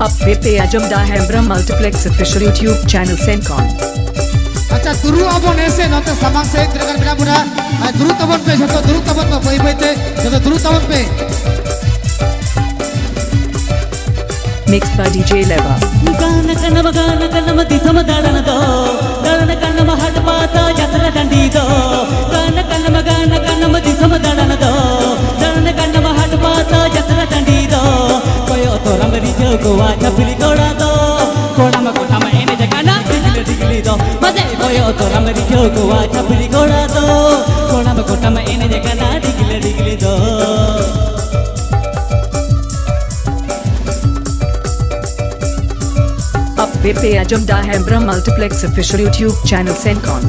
अब वे पे अजमदा हैम्ब्रा मल्टीप्लेक्स ऑफिशियल यूट्यूब चैनल सेनकॉन अच्छा दुरु अबन ऐसे न तो सामान से त्रिगर बिना बुना मैं दुरु तबन पे जब तो दुरु तो तबन पे कोई बैठे जब तो दुरु तबन पे। मिक्स बाय डीजे लेवा गाना कन्ना गाना कन्ना मति समदारन दो गाना कन्ना महट पाता दो मज़े भयो हम मरि को गोवा छपरी घोडा दो। कोणा में कोटा में एने जगह ना डिगले डिगले दो। अब पेपे अजमदा है ब्रह्म मल्टीप्लेक्स ऑफिशियल यूट्यूब चैनल सेंकॉन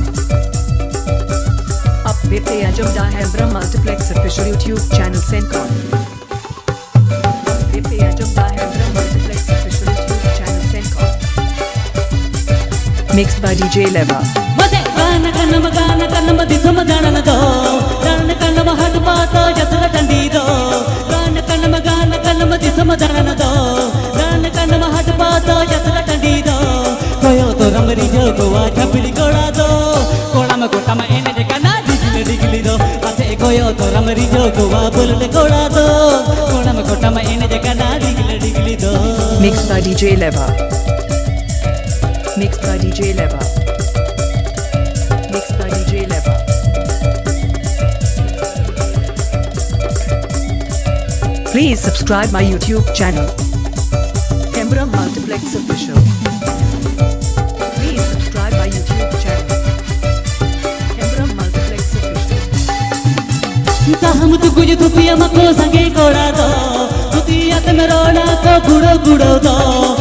अब पेपे अजमदा है ब्रह्म मल्टीप्लेक्स ऑफिशियल यूट्यूब चैनल सेंकॉन पेपे अजमदा है mixed by DJ Leva. Mixed by DJ Leva. Please subscribe my YouTube channel. Hembra Multiplex Official. Please subscribe my YouTube channel. Hembra Multiplex Official. हम तो कुछ धुपिया मको संगे कोड़ा दो धुतिया ते मेरोना को गुड़ो गुड़ो दो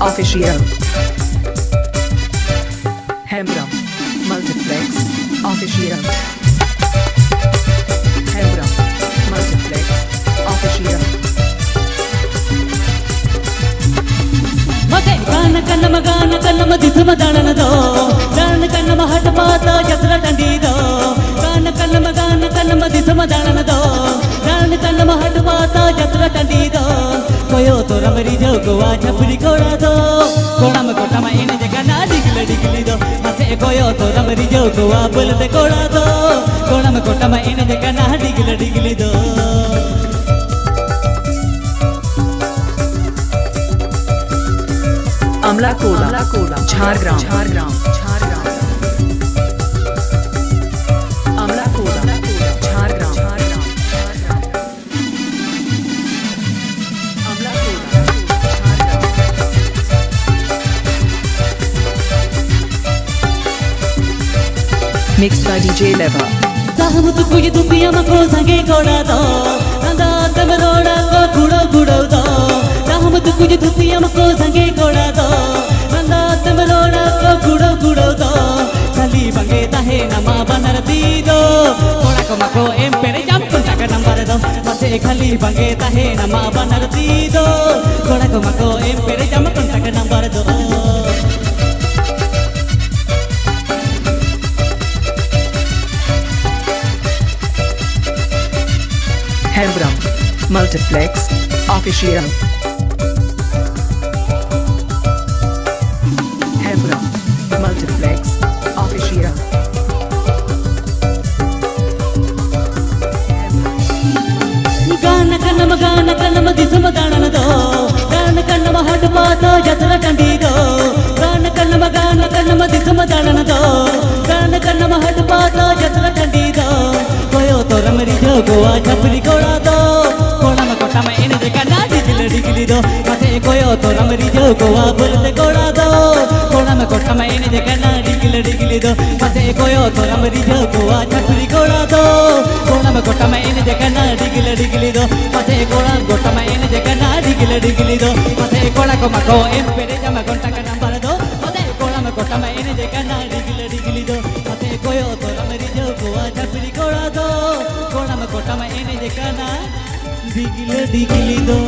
Official. Hembra. Multiplex. Official. Hembra. Multiplex. Official. Okay. कमरी जो गोवा झपरी कोड़ा दो। कोड़ा में कोटा में इन जगह ना डिगले डिगली दो। हसे कोयो तो कमरी जो गोवा बोल दे कोड़ा दो। कोड़ा में कोटा में इन जगह ना डिगले डिगली दो। अमला Cola Jhargram. Jhargram. Mixed by DJ Leva. सहमत कुछ दुपिया मको संगे कोड़ा दो नंदा तम रोड़ा को गुड़ो गुड़ो दो सहमत कुछ दुपिया मको संगे कोड़ा दो तम रोड़ा को गुड़ो गुड़ो दो खाली बंगे नमा बनर दी दो कोड़ा को मको एम पेरे जाम Hembram Multiplex Official. Hembram Multiplex Official. గాన కన్నమ గాన కన్నమ దిశమ దాననదో గాన కన్నమ హట పాత జతల దండిదో గాన కన్నమ గాన కన్నమ దిశమ దాననదో कोयो तो रमरी जो गोवा बोलते कोड़ा दो कोड़ा में कोठा में इन्हें देखना डिगिल डिगिल दो मज़े कोयो तो रमरी जो गोवा छतरी कोड़ा दो कोड़ा में कोठा में इन्हें देखना डिगिल डिगिल दो मज़े कोड़ा कोठा में इन्हें देखना डिगिल डिगिल दो मज़े कोड़ा को मको एम पेरे जमा घंटा का नंबर दो मज़े कोड़ा में कोठा में इन्हें देखना डिगिल डिगिल दो मज़े कोयो तो रमरी जो गोवा छतरी कोड़ा दो कोड़ा में कोठा में इन्हें देखना डिगिल डिगिल दो